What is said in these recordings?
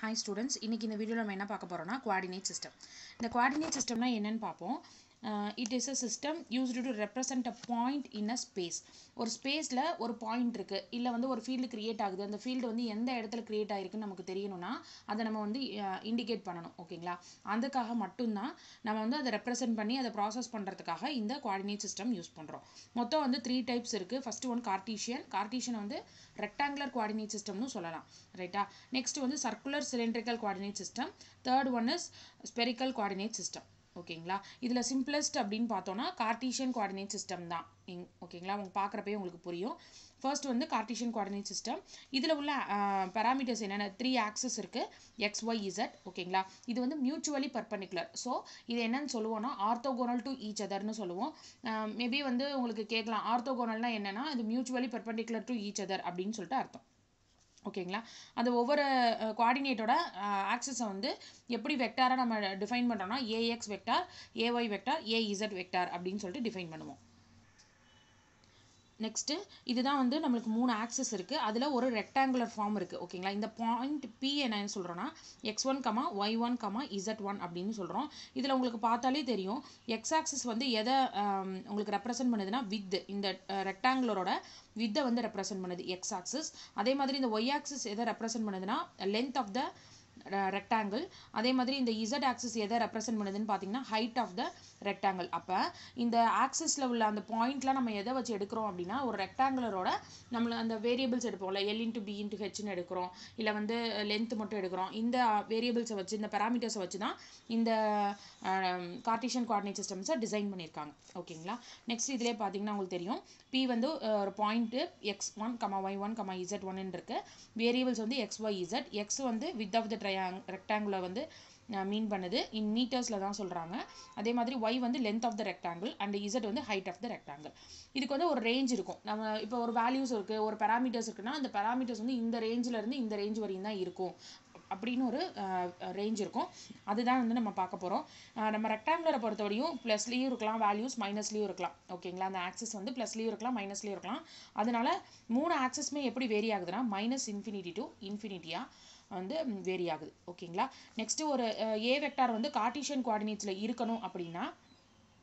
Hi students இன்றைக்கி இந்த வீடியோவில் நம்ம என்ன பார்க்க போகிறோம்னா குவாடினேட் சிஸ்டம் இந்த குவாடினேட் சிஸ்டம்னா என்னென்னு பார்ப்போம். Uh, it is a system used to represent a point in a space ஒரு ஸ்பேஸில் ஒரு பாயிண்ட் இருக்குது இல்லை வந்து ஒரு ஃபீல்டு க்ரியேட் ஆகுது. அந்த ஃபீல்டு வந்து எந்த இடத்துல க்ரியேட் ஆகிருக்குன்னு நமக்கு தெரியணும்னா அதை நம்ம வந்து uh, இண்டிகேட் பண்ணணும். ஓகேங்களா அதுக்காக மட்டும்தான் நம்ம வந்து அதை ரெப்ரசென்ட் பண்ணி அதை ப்ராசஸ் பண்ணுறதுக்காக இந்த கோஆர்டினேட் சிஸ்டம் யூஸ் பண்ணுறோம் மொத்தம் வந்து த்ரீ டைப்ஸ் இருக்குது ஃபஸ்ட்டு ஒன் கார்டீஷியன் கார்டீஷியன் வந்து ரெக்டாங்குலர் கோஆர்டினேட் சிஸ்டம்னு சொல்லலாம். ரைட்டா நெக்ஸ்ட் வந்து circular cylindrical coordinate system third one is spherical coordinate system ஓகேங்களா? இதில் சிம்பிளஸ்ட் அப்படின்னு பார்த்தோன்னா கார்டீஷியன் கோஆர்டினேட் சிஸ்டம் தான். இங் ஓகேங்களா? அவங்க பார்க்குறப்பே உங்களுக்கு புரியும். ஃபர்ஸ்ட் வந்து கார்டீஷியன் கோஆர்டினேட் சிஸ்டம் இதில் உள்ள பேராமீட்டர்ஸ் என்னென்ன? த்ரீ ஆக்சஸ் இருக்குது எக்ஸ் ஒய் இசட் ஓகேங்களா? இது வந்து மியூச்சுவலி பர்பனிகுலர் ஸோ இது என்னன்னு சொல்லுவோம்னா ஆர்த்தோகோனல் டு ஈச் அதர்னு சொல்லுவோம். மேபி வந்து உங்களுக்கு கேட்கலாம். ஆர்த்தோகோனல்னால் என்னென்னா இது mutually perpendicular to each other அப்படின்னு சொல்லிட்டு அர்த்தம். ஓகேங்களா? அந்த ஒவ்வொரு கோஆர்டினேட்டோட ஆக்சஸை வந்து எப்படி வெக்டாராக நம்ம டிஃபைன் பண்ணுறோன்னா A X vector A Y vector A Z vector அப்படின்னு சொல்லிட்டு டிஃபைன் பண்ணுவோம். நெக்ஸ்ட்டு இதுதான் வந்து நம்மளுக்கு மூணு ஆக்சஸ் இருக்குது அதில் ஒரு ரெக்டாங்குலர் ஃபார்ம் இருக்குது ஓகேங்களா இந்த பாயிண்ட் பி என்ன சொல்கிறோன்னா x one comma y one comma z one அப்படின்னு சொல்கிறோம் இதில் உங்களுக்கு பார்த்தாலே தெரியும். எக்ஸ் ஆக்சஸ் வந்து எதை உங்களுக்கு ரெப்ரசென்ட் பண்ணுதுன்னா வித் இந்த ரெக்டாங்குலரோட வித்தை வந்து ரெப்ரசென்ட் பண்ணுது எக்ஸ் ஆக்சஸ் அதே மாதிரி இந்த ஒய் ஆக்சஸ் எதை ரெப்ரசென்ட் பண்ணுதுன்னா லென்த் ஆஃப் த ரெக்டாங்கிள் அதே மாதிரி இந்த இசட் ஆக்சஸ் எதை ரெப்ரசென்ட் பண்ணுதுன்னு பார்த்தீங்கன்னா ஹைட் ஆஃப் த ரெக்டாங்கிள் அப்போ இந்த ஆக்சஸில் உள்ள அந்த பாயிண்ட்லாம் நம்ம எதை வச்சு எடுக்கிறோம் அப்படின்னா ஒரு ரெக்டாங்குலரோட நம்மளை அந்த வேரியபிள்ஸ் எடுப்போம்ல எல் இன்ட்டு பி இன்ட்டு ஹெச்னு எடுக்கிறோம். இல்லை வந்து லென்த் மட்டும் எடுக்கிறோம். இந்த வேரியபிள்ஸை வச்சு இந்த பேராமீட்டர்ஸை வச்சு தான் இந்த கார்டிஷியன் கோஆர்டினேட் சிஸ்டம்ஸை டிசைன் பண்ணியிருக்காங்க. ஓகேங்களா? நெக்ஸ்ட் இதிலே பார்த்தீங்கன்னா உங்களுக்கு தெரியும். பி வந்து ஒரு point x one comma y one comma z ஒன்னு இருக்குது வேரியபிள்ஸ் வந்து எக்ஸ் ஒய் இசட் எக்ஸ் வந்து வித் ஆஃப் த ட்ரையாங் ரெக்டாங்குலர் வந்து மீன் பண்ணுது. இன் மீட்டர்ஸில் தான் சொல்கிறாங்க அதே மாதிரி ஒய் வந்து length of the rectangle and z வந்து ஹைட் ஆஃப் த ரெக்டாங்கிள் இதுக்கு வந்து ஒரு ரேஞ்ச் இருக்கும். நம்ம இப்போ ஒரு வேல்யூஸ் இருக்குது ஒரு பேராமீட்டர்ஸ் இருக்குன்னா அந்த பேராமீட்டர்ஸ் வந்து இந்த ரேஞ்சில் இருந்து இந்த ரேஞ்ச் வரையும் தான் இருக்கும். அப்படின்னு ஒரு ரேஞ்ச் இருக்கும். அதுதான் வந்து நம்ம பார்க்க போகிறோம் நம்ம ரெக்டாங்குலரை பொறுத்தவரையும் ப்ளஸ்லேயும் இருக்கலாம் வேல்யூஸ் மைனஸ்லேயும் இருக்கலாம். ஓகேங்களா அந்த ஆக்சஸ் வந்து ப்ளஸ்லேயும் இருக்கலாம் மைனஸ்லேயும் இருக்கலாம். அதனால மூணு ஆக்சஸ்மே எப்படி வேரி ஆகுதுன்னா மைனஸ் இன்ஃபினிட்டி டு இன்ஃபினிட்டியாக வந்து வேரி ஆகுது ஓகேங்களா? நெக்ஸ்ட்டு ஒரு ஏ வெக்டார் வந்து கார்டீஷியன் கோஆர்டினேட்ஸில் இருக்கணும் அப்படின்னா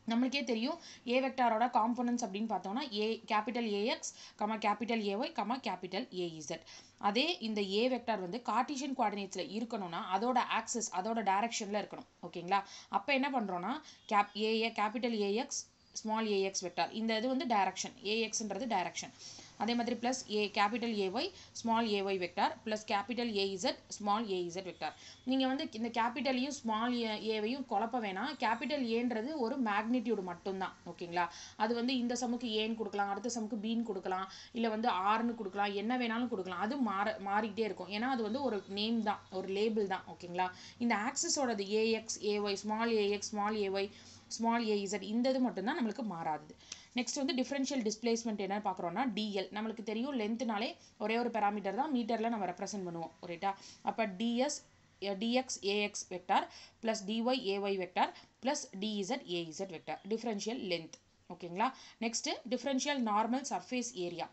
நம்மளுக்கே தெரியும் ஏ வெக்டாரோட காம்பனன்ஸ் அப்படின்னு பார்த்தோம்னா A capital A x comma capital A y comma capital A z அதே இந்த ஏ வெக்டார் வந்து கார்டீஷியன் கோஆர்டினேட்ஸில் இருக்கணும்னா அதோட ஆக்சஸ் அதோட டைரக்ஷனில் இருக்கணும். ஓகேங்களா? அப்போ என்ன பண்ணுறோன்னா cap A A capital A x small A x vector இந்த இது வந்து டைரக்ஷன் ஏஎக்ஸ்ன்றது டைரக்ஷன் அதே மாதிரி plus A capital A y small A y vector plus capital A z small A z vector நீங்கள் வந்து இந்த கேபிட்டலையும் ஸ்மால் ஏ ஏவையும் குழப்ப வேணாம். கேபிட்டல் ஏன்றது ஒரு மேக்னிடியூடு மட்டும்தான் ஓகேங்களா அது வந்து இந்த சமுக்கு ஏன்னு கொடுக்கலாம் அடுத்த சமுக்கு பீன் கொடுக்கலாம் இல்லை வந்து ஆர்னு கொடுக்கலாம் என்ன வேணாலும் கொடுக்கலாம். அது மாற மாறிக்கிட்டே இருக்கும். ஏன்னா அது வந்து ஒரு நேம் தான் ஒரு லேபிள் தான் ஓகேங்களா இந்த ஆக்சஸோடது A x A y small A x small A y small A z இந்த இது மட்டும்தான் நம்மளுக்கு மாறாது நெக்ஸ்ட் வந்து டிஃப்ரென்ஷியல் டிஸ்பிளேஸ்மெண்ட் என்ன பார்க்குறோம்னா டிஎல் நம்மளுக்கு தெரியும் லென்த்னாலே ஒரே ஒரு பேராமீட்டர் தான் மீட்டரில் நம்ம ரெப்ரசென்ட் பண்ணுவோம். ரைட்டா அப்போ d s d x A x vector plus d y A y vector plus d z A z vector differential length ஓகேங்களா? Next differential normal surface area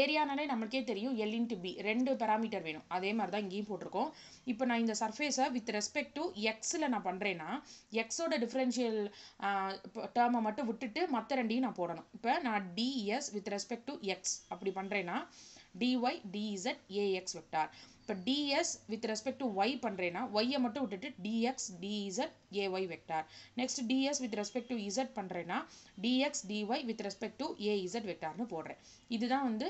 ஏரியானாலே நம்மளுக்கே தெரியும் எல் இன்ட்டு பி ரெண்டு பேராமீட்டர் வேணும். அதே மாதிரி தான் இங்கேயும் போட்டிருக்கோம். இப்போ நான் இந்த சர்ஃபேஸை வித் ரெஸ்பெக்ட் டு எக்ஸில் நான் பண்ணுறேன்னா எக்ஸோட டிஃப்ரென்ஷியல் டேர்மை மட்டும் விட்டுட்டு மற்ற ரெண்டையும் நான் போடணும். இப்போ நான் d s with respect to x அப்படி பண்ணுறேன்னா d y d z A x vector. இப்போ d s with respect to y பண்ணுறேன்னா ஒய்யை மட்டும் விட்டுட்டு d x d z A y vector. Next d s with respect to z பண்ணுறேன்னா d x d y with respect to A z வெக்டார்னு போடுறேன். இதுதான் வந்து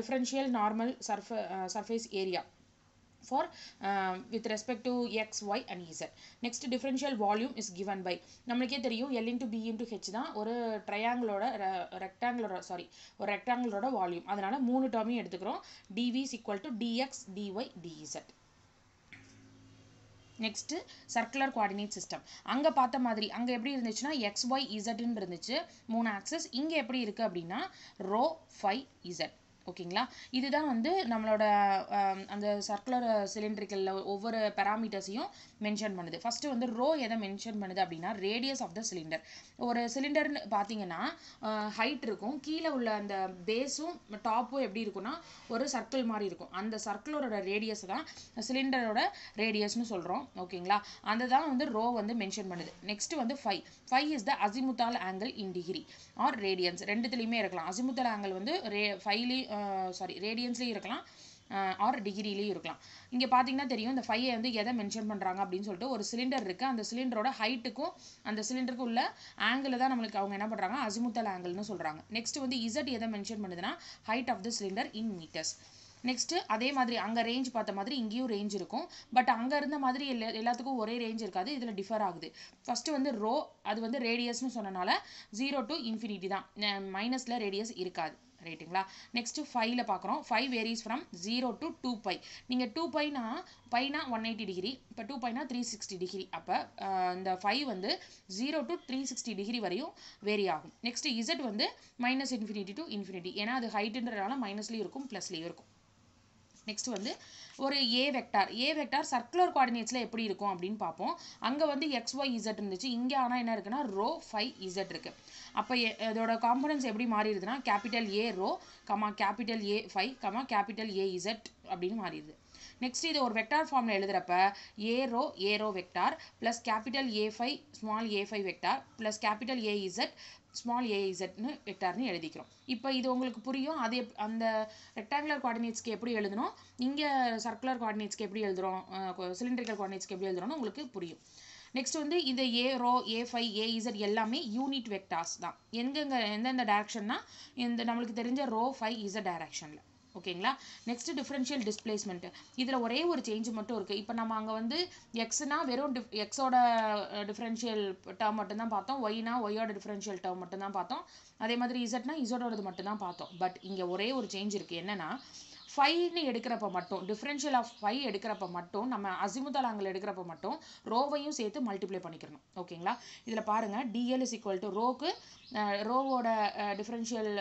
differential normal surf surface area for uh, with respect to x, y and z. Next differential volume is given by நம்மளுக்கே தெரியும் L into B into H தான் ஒரு ட்ரையாங்கிளோட ரெக்டாங்கிளோட sorry ஒரு ரெக்டாங்கிளோட volume அதனால மூணு டேர்மையும் எடுத்துக்கிறோம். Dv is equal to dx, dy, dz. Next circular coordinate system அங்கே பார்த்த மாதிரி அங்கே எப்படி இருந்துச்சுன்னா எக்ஸ் ஒய் இசட்னு இருந்துச்சு. மூணு ஆக்சஸ் இங்கே எப்படி இருக்குது அப்படின்னா ரோ ஃபைவ் இசட் ஓகேங்களா? இதுதான் வந்து நம்மளோட அந்த சர்க்குலர் சிலிண்ட்ரிக்கலில் ஒவ்வொரு பேராமீட்டர்ஸையும் மென்ஷன் பண்ணுது. ஃபஸ்ட்டு வந்து ரோ எதை மென்ஷன் பண்ணுது அப்படின்னா ரேடியஸ் ஆஃப் த சிலிண்டர் ஒரு சிலிண்டர்னு பார்த்தீங்கன்னா ஹைட் இருக்கும். கீழே உள்ள அந்த பேஸும் டாப்பும் எப்படி இருக்கும்னா ஒரு சர்க்கிள் மாதிரி இருக்கும். அந்த சர்க்கிளோட ரேடியஸ் தான் சிலிண்டரோட ரேடியஸ்னு சொல்கிறோம் ஓகேங்களா? அந்த தான் வந்து ரோ வந்து மென்ஷன் பண்ணுது. நெக்ஸ்ட் வந்து phi phi is the azimuthal angle in degree or radians ரெண்டுத்துலையுமே இருக்கலாம். அசிமுத்தால் ஆங்கிள் வந்து ரே ஃபைவ்லேயும் சாரி ரேடியன்ஸ்லேயும் இருக்கலாம். ஆர் டிகிரிலையும் இருக்கலாம். இங்கே பார்த்தீங்கன்னா தெரியும் இந்த ஃபைவை வந்து எதை மென்ஷன் பண்ணுறாங்க அப்படின்னு சொல்லிட்டு ஒரு சிலிண்டர் இருக்குது அந்த சிலிண்டரோட ஹைட்டுக்கும் அந்த சிலிண்டருக்கு உள்ள ஆங்கிள் தான் நம்மளுக்கு அவங்க என்ன பண்ணுறாங்க அசிமுத்தல் ஆங்கிள்னு சொல்கிறாங்க நெக்ஸ்ட் வந்து இசட் எதை மென்ஷன் பண்ணுதுன்னா height of the cylinder in metres next அதே மாதிரி அங்கே ரேஞ்ச் பார்த்த மாதிரி இங்கேயும் ரேஞ்ச் இருக்கும். பட் அங்கே இருந்த மாதிரி எல்லா எல்லாத்துக்கும் ஒரே ரேஞ்ச் இருக்காது. இதில் டிஃபர் ஆகுது. ஃபஸ்ட்டு வந்து ரோ அது வந்து ரேடியஸ்னு சொன்னனால ஜீரோ டு இன்ஃபினிட்டி தான். மைனஸில் ரேடியஸ் இருக்காது. ரைட்டுங்களா நெக்ஸ்ட்டு ஃபைவ்ல பார்க்குறோம். Phi varies from zero to two pi நீங்கள் டூ பைனா பைனா ஒன் எயிட்டி டிகிரி இப்போ டூ பைனா த்ரீ சிக்ஸ்டி டிகிரி அப்போ இந்த ஃபைவ் வந்து zero to three sixty degree வரையும் வேரி ஆகும். நெக்ஸ்ட் இசட் வந்து மைனஸ் இன்ஃபினிட்டி டு இன்ஃபினிட்டி ஏன்னா அது ஹைட்டுன்றதுனால மைனஸ்லேயும் இருக்கும் ப்ளஸ்லேயும் இருக்கும். நெக்ஸ்ட் வந்து ஒரு A vector A vector circular கோஆர்டினேட்ஸில் எப்படி இருக்கும் அப்படின்னு பார்ப்போம். அங்கே வந்து எக்ஸ் ஒய் இசட் இருந்துச்சு. இங்கே ஆனால் என்ன இருக்குன்னா ரோ ஃபைவ் இசட் இருக்குது அப்போ இதோட காம்பனன்ஸ் எப்படி மாறிடுதுன்னா capital A rho comma capital A phi comma capital A z அப்படின்னு மாறிடுது. நெக்ஸ்ட் இது ஒரு வெக்டார் ஃபார்மில் எழுதுறப்ப A rho A rho A rho vector plus capital A phi small A phi vector plus capital A z small A வெக்டார்னு எழுதிக்கிறோம். இப்போ இது உங்களுக்கு புரியும். அது எப் அந்த ரெக்டாங்குலர் கோஆர்டினேட்ஸ்க்கு எப்படி எழுதணும்? இங்கே சர்க்குலர் கோஆர்டினேட்ஸ்க்கு எப்படி எழுதுகிறோம் சிலிண்ட்ரிக்கல் கோஆர்டினேட்ஸ்க்கு எப்படி எழுதுறோம்னு உங்களுக்கு புரியும். நெக்ஸ்ட் வந்து இந்த A rho A phi A z எல்லாமே யூனிட் வெக்டார்ஸ் தான். எங்கெங்க எந்தெந்த டேரக்ஷன்னா இந்த நம்மளுக்கு தெரிஞ்ச ரோ ஃபைவ் இசட் டேரக்ஷனில் ஓகேங்களா? நெக்ஸ்ட் டிஃபரன்ஷியல் டிஸ்பிளேஸ்மெண்ட் இதில் ஒரே ஒரு சேஞ்ச் மட்டும் இருக்குது இப்போ நம்ம அங்கே வந்து எக்ஸ்னா வெறும் டிஃப் எக்ஸோட டிஃபரன்ஷியல் டேர்ம் மட்டும்தான் பார்த்தோம். ஒய்னா ஒய்யோட டிஃபரன்ஷியல் டேர்ம் மட்டும்தான் பார்த்தோம். அதே மாதிரி இசட்னா இசோடோடது மட்டும்தான் பார்த்தோம். பட் இங்கே ஒரே ஒரு சேஞ்ச் இருக்குது என்னென்னா ஃபைவ்னு எடுக்கிறப்ப மட்டும் டிஃப்ரென்ஷியல் ஆஃப் ஃபைவ் எடுக்கிறப்ப மட்டும் நம்ம அசிமுதல் ஆங்கிள் எடுக்கிறப்ப மட்டும் ரோவையும் சேர்த்து மல்டிப்ளை பண்ணிக்கிறணும். ஓகேங்களா? இதில் பாருங்கள் d l is equal to rohu ரோவோட differential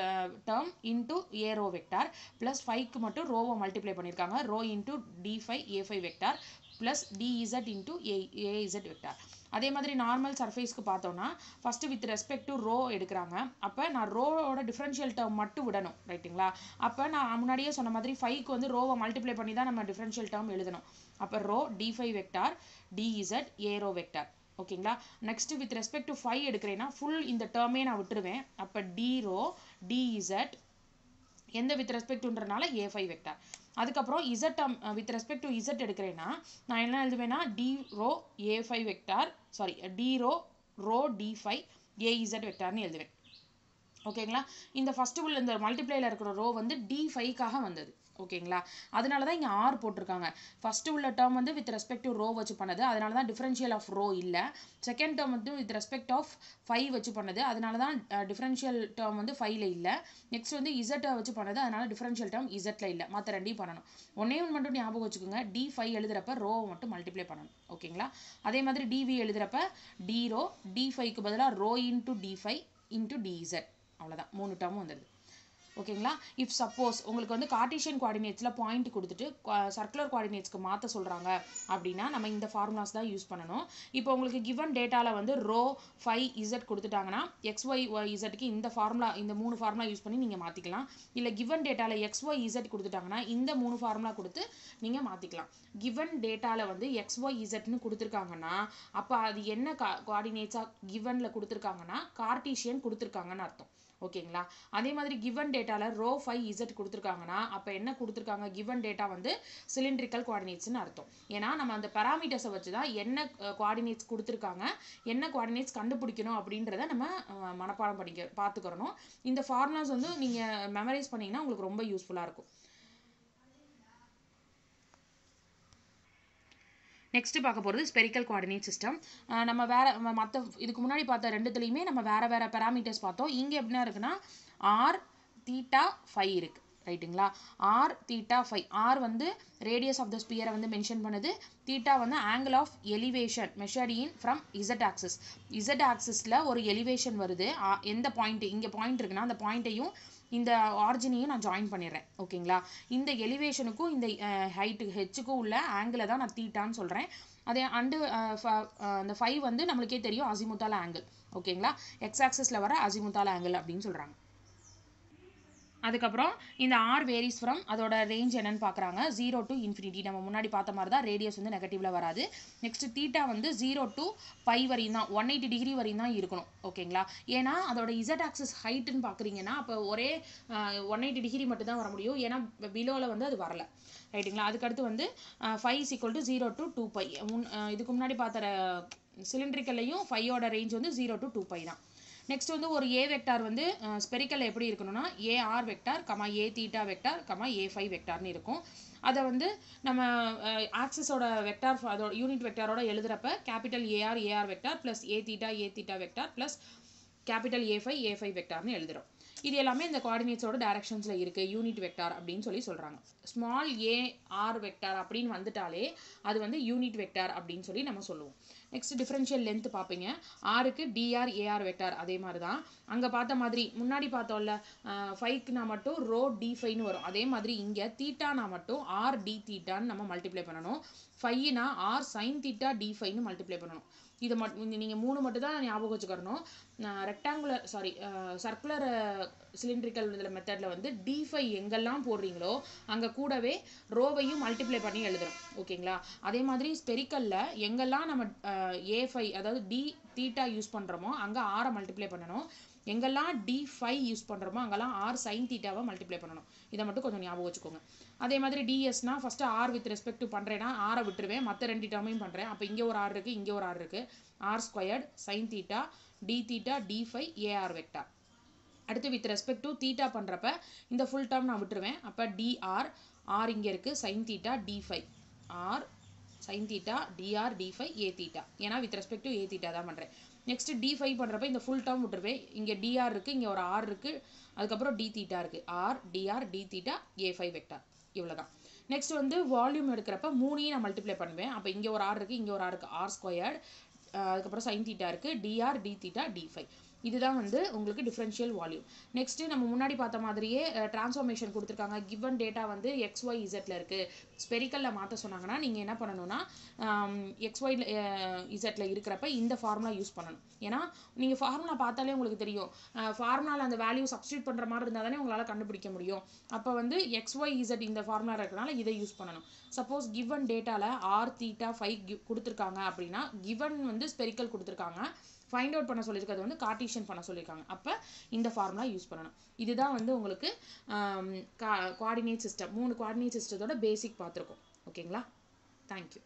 term into A rho vector plus ஃபைவ்க்கு மட்டும் ரோவை மல்டிப்ளை பண்ணியிருக்காங்க. Rho into d phi A phi vector plus d z into A A z vector அதே மாதிரி நார்மல் சர்ஃபேஸ்க்கு பார்த்தோன்னா first with respect to rho எடுக்கிறாங்க. அப்போ நான் ரோவோட டிஃப்ரென்ஷியல் டேர்ம் மட்டும் விடணும் ரைட்டுங்களா அப்போ நான் முன்னாடியே சொன்ன மாதிரி ஃபைவ்க்கு வந்து ரோவை மல்டிப்ளை பண்ணி தான் நம்ம டிஃப்ரென்ஷியல் டேர்ம் எழுதணும். அப்போ rho d phi vector d z A rho vector ஓகேங்களா next with respect to phi எடுக்கிறேன்னா full இந்த டேர்மே நான் விட்டுருவேன். அப்போ டி ரோ டிஇசட் எந்த வித் ரெஸ்பெக்ட்ன்றனால ஏ ஃபைவ் வெக்டார் அதுக்கப்புறம் z with respect to z எடுக்கிறேன்னா நான் என்ன எழுதுவேன்னா d rho A phi vector sorry d rho rho d phi A z வெக்டார்னு எழுதுவேன். ஓகேங்களா இந்த ஃபஸ்ட்டு உள்ள இந்த மல்டிப்ளேயில் இருக்கிற ரோ வந்து டி ஃபைவ்க்காக வந்தது. ஓகேங்களா? அதனால தான் இங்கே ஆர் போட்டிருக்காங்க. ஃபஸ்ட்டு உள்ள டேர்ம் வந்து வித் ரெஸ்பெக்ட் டு ரோ வச்சு பண்ணது. அதனால தான் டிஃபரன்ஷியல் ஆஃப் ரோ இல்லை. செகண்ட் டேர்ம் வந்து வித் ரெஸ்பெக்ட் ஆஃப் ஃபைவ் வச்சு பண்ணது. அதனால தான் டிஃபரன்ஷியல் டேர்ம் வந்து ஃபைவ்ல இல்லை. நெக்ஸ்ட் வந்து இசட்டை வச்சு பண்ணது. அதனால டிஃபரன்ஷியல் டேர்ம் இசட்டில் இல்லை. மற்ற ரெண்டையும் பண்ணணும். ஒன்னே ஒன்று மட்டும் ஞாபகம் வச்சுக்கோங்க. டி ஃபைவ் எழுதுறப்ப ரோவை மட்டும் மல்டிப்ளை பண்ணணும். ஓகேங்களா? அதே மாதிரி டிவி எழுதுறப்ப டி ரோ டி ஃபைவ்க்கு பதிலாக rho into d phi into d z அவ்வளோதான் மூணு டேர்மும் வந்துடுது ஓகேங்களா? இஃப் சப்போஸ் உங்களுக்கு வந்து கார்டீஷியன் கோஆர்டினேட்ஸில் பாயிண்ட் கொடுத்துட்டு சர்க்குலர் குவாடினேட்ஸ்க்கு மாற்ற சொல்கிறாங்க அப்படின்னா நம்ம இந்த ஃபார்முலாஸ் தான் யூஸ் பண்ணணும். இப்போ உங்களுக்கு கிவன் டேட்டாவில் வந்து ரோ ஃபைவ் இசட் கொடுத்துட்டாங்கன்னா எக்ஸ் ஒய் ஒய் இசட்க்கு இந்த ஃபார்முலா இந்த மூணு ஃபார்முலா யூஸ் பண்ணி நீங்கள் மாற்றிக்கலாம் இல்லை கிவன் டேட்டாவில் எக்ஸ் ஒய் இசட் கொடுத்துட்டாங்கன்னா இந்த மூணு ஃபார்முலா கொடுத்து நீங்கள் மாற்றிக்கலாம் கிவன் டேட்டாவில் வந்து எக்ஸ் ஒய் இசட்னு கொடுத்துருக்காங்கன்னா அப்போ அது என்ன கா கோஆர்டினேட்ஸாக கிவனில் கொடுத்துருக்காங்கன்னா கார்டீஷியன் கொடுத்துருக்காங்கன்னு அர்த்தம். ஓகேங்களா? அதே மாதிரி கிவன் டேட்டாவில் ரோ ஃபைவ் இசட் கொடுத்துருக்காங்கன்னா அப்போ என்ன கொடுத்துருக்காங்க? கிவன் டேட்டா வந்து சிலிண்ட்ரிக்கல் குவாடினேட்ஸ்னு அர்த்தம். ஏன்னா நம்ம அந்த பெராமீட்டர்ஸை வச்சு தான் என்ன குவாடினேட்ஸ் கொடுத்துருக்காங்க என்ன குவாடினேட்ஸ் கண்டுபிடிக்கணும் அப்படின்றத நம்ம மனப்பாடம் பண்ணிக்க பார்த்துக்கிறணும். இந்த ஃபார்முலாஸ் வந்து நீங்கள் மெமரைஸ் பண்ணிங்கன்னா உங்களுக்கு ரொம்ப யூஸ்ஃபுல்லாக இருக்கும். நெக்ஸ்ட் பார்க்க போகிறது ஸ்பெரிக்கல் கோஆர்டினேட் சிஸ்டம் நம்ம வேறு மற்ற இதுக்கு முன்னாடி பார்த்த ரெண்டுத்துலேயுமே நம்ம வேறு வேறு பேராமீட்டர்ஸ் பார்த்தோம். இங்கே எப்படின்னா இருக்குன்னா ஆர் தீட்டா ஃபைவ் இருக்குது ரைட்டுங்களா ஆர் தீட்டா ஃபைவ் ஆர் வந்து ரேடியஸ் ஆஃப் த ஸ்பியரை வந்து மென்ஷன் பண்ணுது. தீட்டா வந்து angle of elevation measured in from z axis z ஆக்சிஸில் ஒரு எலிவேஷன் வருது. எந்த பாயிண்ட் இங்கே பாயிண்ட் இருக்குன்னா அந்த பாயிண்ட்டையும் இந்த ஆர்ஜினையும் நான் ஜாயின் பண்ணிடுறேன் ஓகேங்களா இந்த எலிவேஷனுக்கும் இந்த ஹைட்டு ஹெச்சுக்கும் உள்ள ஆங்கிளை தான் நான் தீட்டான்னு சொல்கிறேன் அதே அண்டு அந்த ஃபைவ் வந்து நம்மளுக்கே தெரியும் அசிமுத்தால ஆங்கிள் ஓகேங்களா எக்ஸ் ஆக்சஸில் வர அசிமுத்தால ஆங்கிள் அப்படின்னு சொல்கிறாங்க அதுக்கப்புறம் இந்த ஆர் வேரிஸ் ஃப்ரம் அதோட ரேஞ்ச் என்னன்னு பார்க்குறாங்க ஜீரோ டு இன்ஃபினிட்டி நம்ம முன்னாடி பார்த்த மாதிரி தான் ரேடியஸ் வந்து நெகட்டிவில் வராது. நெக்ஸ்ட் தீட்டா வந்து ஜீரோ டு பை வரையும் தான் ஒன் எயிட்டி டிகிரி வரையும் தான் இருக்கணும். ஓகேங்களா ஏன்னா அதோட இசட் ஆக்சஸ் ஹைட்டுன்னு பார்க்குறீங்கன்னா அப்போ ஒரே ஒன் எயிட்டி டிகிரி மட்டும் தான் வர முடியும். ஏன்னா பிலோவில் வந்து அது வரல. ரைட்டுங்களா அதுக்கடுத்து வந்து phi is equal to zero to two pi முன் இதுக்கு முன்னாடி பார்த்த சிலிண்ட்ரிக்கல்லையும் ஃபையோட ரேஞ்ச் வந்து ஜீரோ டு டூ பை தான். நெக்ஸ்ட் வந்து ஒரு ஏ வெக்டார் வந்து ஸ்பெரிக்கல் எப்படி இருக்கணும்னா A R vector comma A theta vector comma A phi வெக்டார்னு இருக்கும். அதை வந்து நம்ம ஆக்சிஸோட வெக்டார் அதோட யூனிட் வெக்டாரோட எழுதுறப்ப capital A r A r vector plus A theta A theta vector plus capital A phi A phi வெக்டார்னு எழுதுறோம். இது எல்லாமே இந்த கோஆர்டினேட்ஸோட டைரக்ஷன்ஸில் இருக்குது யூனிட் வெக்டார் அப்படின்னு சொல்லி சொல்கிறாங்க ஸ்மால் ஏ ஆர் வெக்டார் அப்படின்னு வந்துட்டாலே அது வந்து யூனிட் வெக்டார் அப்படின்னு சொல்லி நம்ம சொல்லுவோம். நெக்ஸ்ட் டிஃப்ரென்ஷியல் லென்த் பார்ப்பீங்க. ஆருக்கு டிஆர் ஏஆர் வெக்டார் அதே மாதிரி தான் அங்கே பார்த்த மாதிரி முன்னாடி பார்த்தோம்ல ஃபைவ்க்குனா மட்டும் ரோ டி ஃபைன்னு வரும். அதே மாதிரி இங்கே தீட்டானா மட்டும் ஆர் டி தீட்டான்னு நம்ம மல்டிப்ளை பண்ணணும். ஃபைனா ஆர் சைன் தீட்டா டி ஃபைன்னு மல்டிப்ளை பண்ணணும். இதை மட்டும் நீங்கள் மூணு மட்டும் தான் ஞாபகம் வச்சுக்கணும் ரெக்டாங்குலர் சாரி சர்க்குலர் சிலிண்ட்ரிக்கல் இதில் மெத்தடில் வந்து டி ஃபை எங்கெல்லாம் போடுறீங்களோ அங்கே கூடவே ரோவையும் மல்டிப்ளை பண்ணி எழுதுறோம் ஓகேங்களா? அதே மாதிரி ஸ்பெரிக்கலில் எங்கெல்லாம் நம்ம ஏ ஃபை அதாவது டி தீட்டா யூஸ் பண்ணுறோமோ அங்கே ஆரை மல்டிப்ளை பண்ணணும். எங்கெல்லாம் டி ஃபைவ் யூஸ் பண்ணுறோமோ அங்கெல்லாம் ஆர் சைன் தீட்டாவை மல்டிப்ளை பண்ணணும். இதை மட்டும் கொஞ்சம் ஞாபகம் வச்சுக்கோங்க. அதே மாதிரி டிஎஸ்னா ஃபஸ்ட்டு ஆர் வித் ரெஸ்பெக்ட் பண்ணுறேன்னா ஆரை விட்டுருவேன். மற்ற ரெண்டு டேர்மையும் பண்ணுறேன் அப்போ இங்கே ஒரு ஆர் இருக்குது இங்கே ஒரு ஆர் இருக்குது r squared sine theta d theta d phi A r vector அடுத்து வித் ரெஸ்பெக்ட் டு தீட்டா பண்ணுறப்ப இந்த ஃபுல் டேர்ம் நான் விட்டுருவேன். அப்போ டிஆர் ஆர் இங்கே இருக்குது sine theta d phi r sine theta d r d phi A theta ஏன்னா with respect to A theta தான் பண்ணுறேன் நெக்ஸ்ட்டு டி ஃபைவ் பண்ணுறப்ப இந்த ஃபுல் டேர்ம் விட்டுருவேன். இங்கே டிஆர் இருக்குது இங்கே ஒரு ஆர் இருக்குது அதுக்கப்புறம் டி தீட்டா இருக்குது r d r d theta A phi vector இவ்வளோ தான் நெக்ஸ்ட் வந்து வால்யூம் எடுக்கிறப்ப மூணையும் நான் மல்டிப்ளை பண்ணுவேன். அப்போ இங்கே ஒரு ஆர் இருக்குது இங்கே ஒரு ஆர் இருக்குது ஆர் ஸ்கொயர்ட் அதுக்கப்புறம் சைன் தீட்டா இருக்குது d r d theta d phi இதுதான் வந்து உங்களுக்கு டிஃப்ரென்ஷியல் வால்யூம் நெக்ஸ்ட்டு நம்ம முன்னாடி பார்த்த மாதிரியே ட்ரான்ஸ்ஃபார்மேஷன் கொடுத்துருக்காங்க. கிவன் டேட்டா வந்து எக்ஸ் ஒய் இசட்டில் இருக்குது ஸ்பெரிக்கலில் மாற்ற சொன்னாங்கன்னா நீங்கள் என்ன பண்ணணும்னா எக்ஸ் ஒய் இசட்டில் இருக்கிறப்ப இந்த ஃபார்முலா யூஸ் பண்ணணும். ஏன்னா நீங்கள் ஃபார்முலா பார்த்தாலே உங்களுக்கு தெரியும். ஃபார்முலாவில் அந்த வேல்யூ சப்ஸ்டியூட் பண்ணுற மாதிரி இருந்தால் தானே உங்களால் கண்டுபிடிக்க முடியும். அப்போ வந்து எக்ஸ் ஒய் இசட் இந்த ஃபார்முலா இருக்கிறனால இதை யூஸ் பண்ணணும். சப்போஸ் கிவன் டேட்டாவில் ஆர் தீட்டா ஃபைவ் கொடுத்துருக்காங்க அப்படின்னா கிவன் வந்து ஸ்பெரிக்கல் கொடுத்துருக்காங்க. ஃபைண்ட் அவுட் பண்ண சொல்லியிருக்கிறது வந்து கார்டீஷியன் பண்ண சொல்லியிருக்காங்க. அப்போ இந்த ஃபார்முலா யூஸ் பண்ணணும். இதுதான் வந்து உங்களுக்கு கா கோஆர்டினேட் சிஸ்டம் மூணு கோஆர்டினேட் சிஸ்டத்தோட பேசிக் பார்த்துருக்கோம். ஓகேங்களா தேங்க்யூ